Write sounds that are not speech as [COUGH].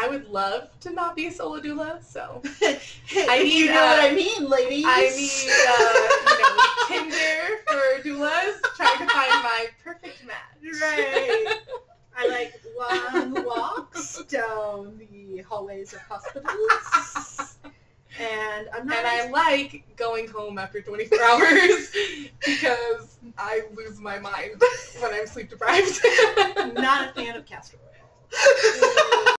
I would love to not be a solo doula, so [LAUGHS] I need, you know uh, what I mean, ladies. I need uh, you know [LAUGHS] Tinder for doulas, trying to find my perfect match. Right. [LAUGHS] I like long walks down the hallways of hospitals. And I'm not And I like going home after 24 hours because I lose my mind when I'm sleep deprived. not a fan of castor oil.